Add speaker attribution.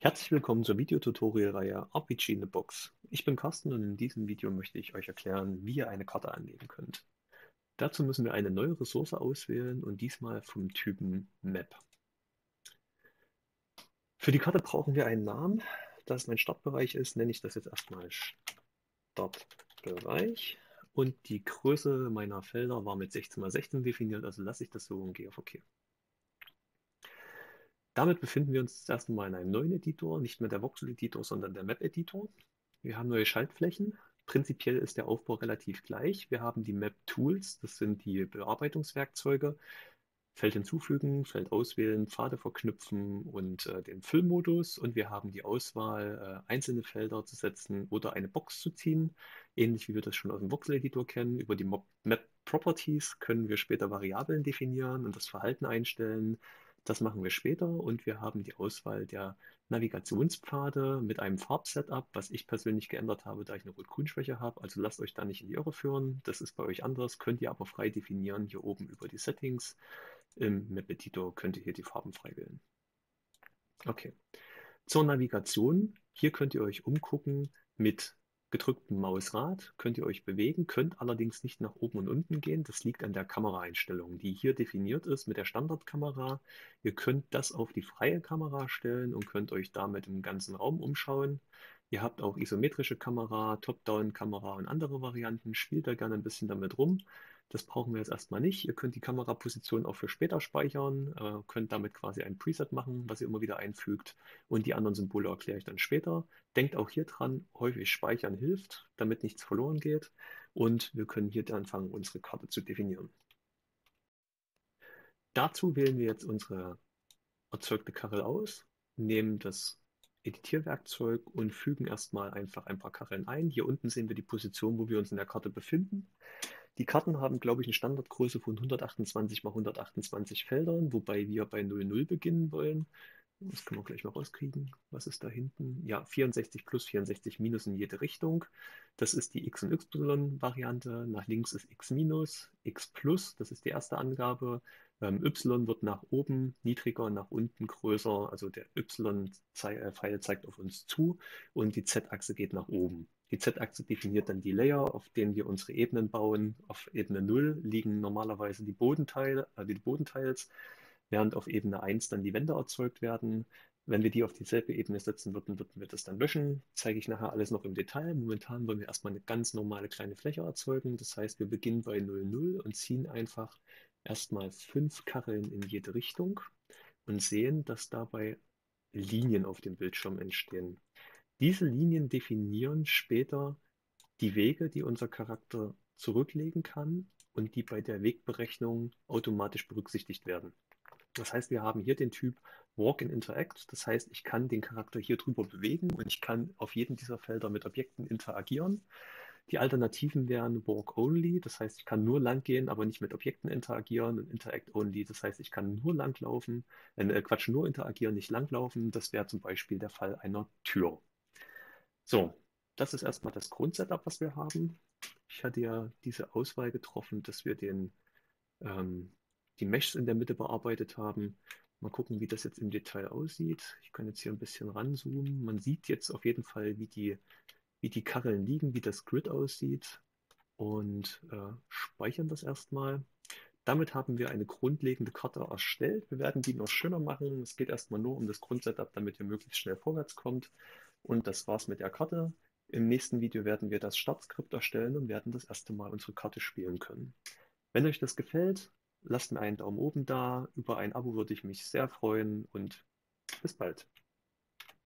Speaker 1: Herzlich willkommen zur Videotutorial-Reihe RPG in the Box. Ich bin Carsten und in diesem Video möchte ich euch erklären, wie ihr eine Karte anlegen könnt. Dazu müssen wir eine neue Ressource auswählen und diesmal vom Typen Map. Für die Karte brauchen wir einen Namen. Da es mein Startbereich ist, nenne ich das jetzt erstmal Startbereich. Und die Größe meiner Felder war mit 16 x 16 definiert, also lasse ich das so und gehe auf OK. Damit befinden wir uns das erste Mal in einem neuen Editor, nicht mehr der Voxel-Editor, sondern der Map-Editor. Wir haben neue Schaltflächen. Prinzipiell ist der Aufbau relativ gleich. Wir haben die Map-Tools, das sind die Bearbeitungswerkzeuge. Feld hinzufügen, Feld auswählen, Pfade verknüpfen und äh, den Füllmodus. Und wir haben die Auswahl, äh, einzelne Felder zu setzen oder eine Box zu ziehen. Ähnlich wie wir das schon aus dem Voxel-Editor kennen. Über die Map Properties können wir später Variablen definieren und das Verhalten einstellen. Das machen wir später und wir haben die Auswahl der Navigationspfade mit einem Farbsetup, was ich persönlich geändert habe, da ich eine Rot-Grün-Schwäche habe. Also lasst euch da nicht in die Irre führen. Das ist bei euch anders, könnt ihr aber frei definieren hier oben über die Settings. Im Map-Editor könnt ihr hier die Farben frei wählen. Okay. Zur Navigation. Hier könnt ihr euch umgucken mit gedrücktem Mausrad könnt ihr euch bewegen, könnt allerdings nicht nach oben und unten gehen. Das liegt an der Kameraeinstellung, die hier definiert ist mit der Standardkamera. Ihr könnt das auf die freie Kamera stellen und könnt euch damit im ganzen Raum umschauen. Ihr habt auch isometrische Kamera, Top-Down-Kamera und andere Varianten. Spielt da gerne ein bisschen damit rum. Das brauchen wir jetzt erstmal nicht. Ihr könnt die Kameraposition auch für später speichern, äh, könnt damit quasi ein Preset machen, was ihr immer wieder einfügt. Und die anderen Symbole erkläre ich dann später. Denkt auch hier dran, häufig speichern hilft, damit nichts verloren geht. Und wir können hier anfangen, unsere Karte zu definieren. Dazu wählen wir jetzt unsere erzeugte Kachel aus, nehmen das Editierwerkzeug und fügen erstmal einfach ein paar Kacheln ein. Hier unten sehen wir die Position, wo wir uns in der Karte befinden. Die Karten haben, glaube ich, eine Standardgröße von 128 x 128 Feldern, wobei wir bei 00 beginnen wollen. Das können wir gleich mal rauskriegen. Was ist da hinten? Ja, 64 plus 64 minus in jede Richtung. Das ist die x und y-Variante. Nach links ist x minus, x plus, das ist die erste Angabe. Ähm, y wird nach oben niedriger, nach unten größer. Also der y-Pfeil zeigt auf uns zu und die z-Achse geht nach oben. Die Z-Achse definiert dann die Layer, auf denen wir unsere Ebenen bauen. Auf Ebene 0 liegen normalerweise die Bodenteile, äh, die Bodenteils, während auf Ebene 1 dann die Wände erzeugt werden. Wenn wir die auf dieselbe Ebene setzen würden, würden wir das dann löschen. Zeige ich nachher alles noch im Detail. Momentan wollen wir erstmal eine ganz normale kleine Fläche erzeugen. Das heißt, wir beginnen bei 0, 0 und ziehen einfach erstmal fünf Kacheln in jede Richtung und sehen, dass dabei Linien auf dem Bildschirm entstehen. Diese Linien definieren später die Wege, die unser Charakter zurücklegen kann und die bei der Wegberechnung automatisch berücksichtigt werden. Das heißt, wir haben hier den Typ Walk and Interact. Das heißt, ich kann den Charakter hier drüber bewegen und ich kann auf jedem dieser Felder mit Objekten interagieren. Die Alternativen wären Walk Only, das heißt, ich kann nur lang gehen, aber nicht mit Objekten interagieren und Interact Only, das heißt, ich kann nur langlaufen, äh, Quatsch, nur interagieren, nicht langlaufen. Das wäre zum Beispiel der Fall einer Tür. So, das ist erstmal das Grundsetup, was wir haben. Ich hatte ja diese Auswahl getroffen, dass wir den, ähm, die Meshs in der Mitte bearbeitet haben. Mal gucken, wie das jetzt im Detail aussieht. Ich kann jetzt hier ein bisschen ranzoomen. Man sieht jetzt auf jeden Fall, wie die, wie die Kacheln liegen, wie das Grid aussieht und äh, speichern das erstmal. Damit haben wir eine grundlegende Karte erstellt. Wir werden die noch schöner machen. Es geht erstmal nur um das Grundsetup, damit ihr möglichst schnell vorwärts kommt. Und das war's mit der Karte. Im nächsten Video werden wir das Startskript erstellen und werden das erste Mal unsere Karte spielen können. Wenn euch das gefällt, lasst mir einen Daumen oben da. Über ein Abo würde ich mich sehr freuen und bis bald.